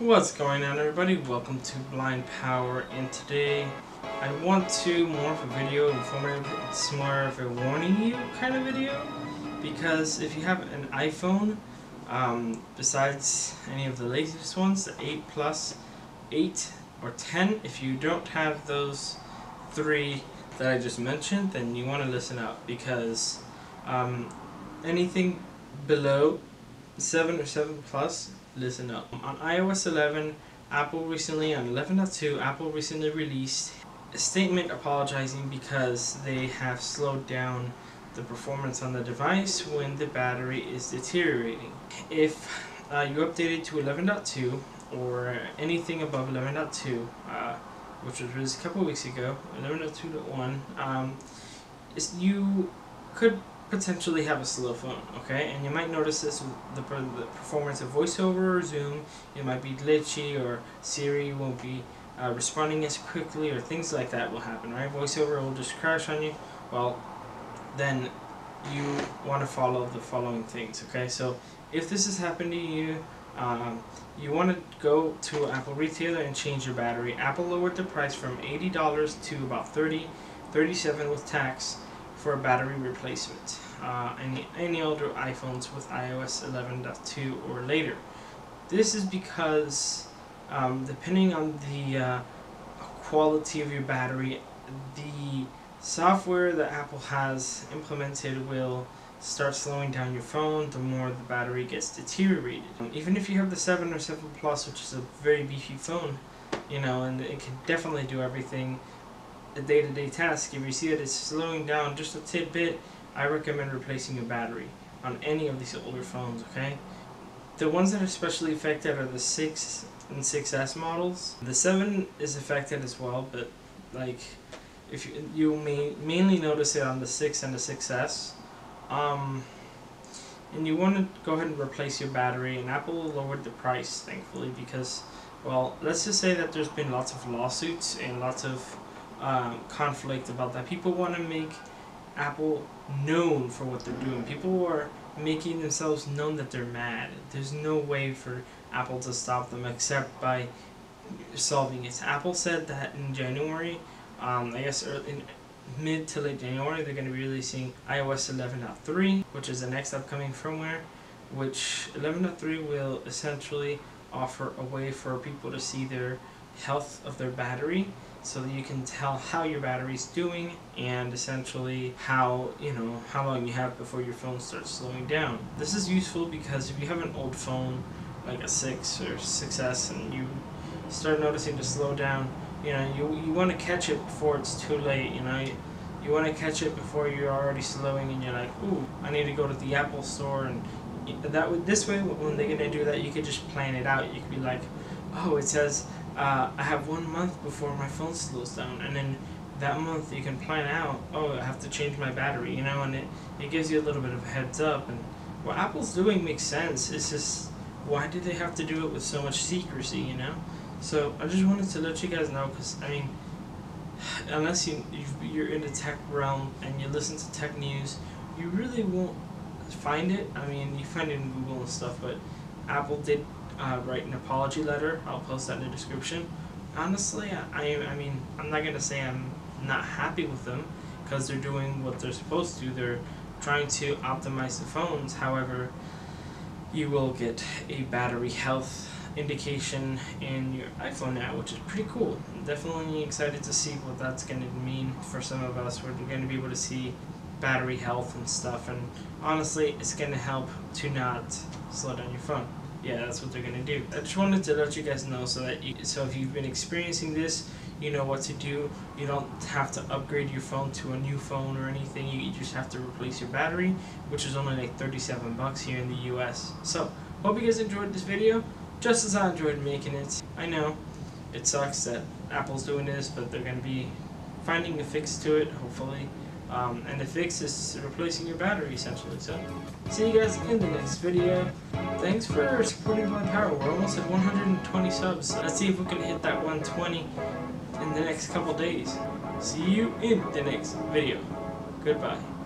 What's going on everybody? Welcome to Blind Power and today I want to more of a video informative, it's more of a warning you kind of video because if you have an iPhone um, besides any of the latest ones, the 8 Plus, 8 or 10, if you don't have those three that I just mentioned then you want to listen up because um, anything below 7 or 7 Plus listen up. On iOS 11, Apple recently, on 11.2, Apple recently released a statement apologizing because they have slowed down the performance on the device when the battery is deteriorating. If uh, you updated to 11.2 or anything above 11.2, uh, which was released a couple weeks ago, 11.2.1, um, you could potentially have a slow phone, okay? And you might notice this with the, the performance of VoiceOver or Zoom. It might be glitchy or Siri won't be uh, responding as quickly or things like that will happen, right? VoiceOver will just crash on you. Well, then you want to follow the following things, okay? So if this has happened to you, um, you want to go to Apple retailer and change your battery. Apple lowered the price from $80 to about 30 37 with tax for a battery replacement. Uh, any, any older iPhones with iOS 11.2 or later. This is because um, depending on the uh, quality of your battery, the software that Apple has implemented will start slowing down your phone the more the battery gets deteriorated. Even if you have the 7 or 7 Plus, which is a very beefy phone, you know, and it can definitely do everything a day-to-day task, if you see that it's slowing down just a tidbit, I recommend replacing your battery on any of these older phones, okay? The ones that are especially affected are the 6 and 6S models. The 7 is affected as well, but like if you, you may mainly notice it on the 6 and the 6S. Um, and you want to go ahead and replace your battery and Apple lowered the price thankfully because well let's just say that there's been lots of lawsuits and lots of um, conflict about that. People want to make Apple known for what they're doing. People are making themselves known that they're mad. There's no way for Apple to stop them except by solving it. Apple said that in January, um, I guess early, in mid to late January, they're going to be releasing iOS 11.3, which is the next upcoming firmware, which 11.3 will essentially offer a way for people to see their health of their battery so that you can tell how your battery's doing and essentially how you know how long you have before your phone starts slowing down. This is useful because if you have an old phone like a 6 or 6S and you start noticing to slow down, you know, you, you want to catch it before it's too late, you know, you, you want to catch it before you're already slowing and you're like, ooh, I need to go to the Apple store and that would this way when they're going to do that you could just plan it out. You could be like, oh, it says uh, I have one month before my phone slows down, and then that month you can plan out, oh, I have to change my battery, you know, and it, it gives you a little bit of a heads up. And what Apple's doing makes sense. It's just, why did they have to do it with so much secrecy, you know? So I just wanted to let you guys know, because, I mean, unless you, you're in the tech realm and you listen to tech news, you really won't find it. I mean, you find it in Google and stuff, but Apple did uh, write an apology letter. I'll post that in the description. Honestly, I, I mean, I'm not going to say I'm not happy with them because they're doing what they're supposed to. They're trying to optimize the phones. However, you will get a battery health indication in your iPhone now, which is pretty cool. I'm definitely excited to see what that's going to mean for some of us. We're going to be able to see battery health and stuff, and honestly, it's going to help to not slow down your phone yeah, that's what they're gonna do. I just wanted to let you guys know so that you, so if you've been experiencing this, you know what to do. You don't have to upgrade your phone to a new phone or anything. You just have to replace your battery, which is only like 37 bucks here in the U.S. So hope you guys enjoyed this video, just as I enjoyed making it. I know it sucks that Apple's doing this, but they're gonna be finding a fix to it, hopefully. Um, and the fix is replacing your battery essentially. So, see you guys in the next video. Thanks for supporting my power. We're almost at 120 subs. Let's see if we can hit that 120 in the next couple days. See you in the next video. Goodbye.